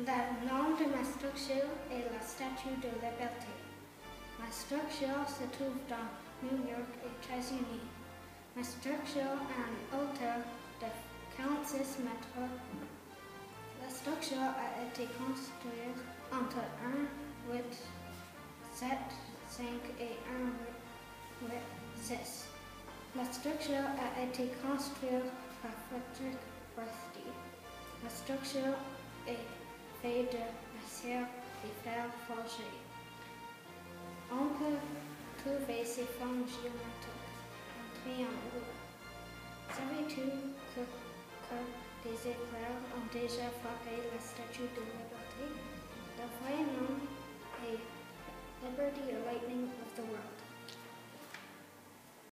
Le nom de ma structure est la Statue de Liberté. Ma structure se trouve dans New York, États-Unis. Ma structure a une hauteur de 46 mètres. La structure a été construite entre 1, 8, 7, 5 et 1, 8, 6. La structure a été construite par Frederick structure est faite de acier et fer forgé. On peut trouver ces formes géométriques en triangle. Savais-tu que, que des éclairs ont déjà frappé la statue de liberté? Le vrai nom est Liberty, a lightning of the world.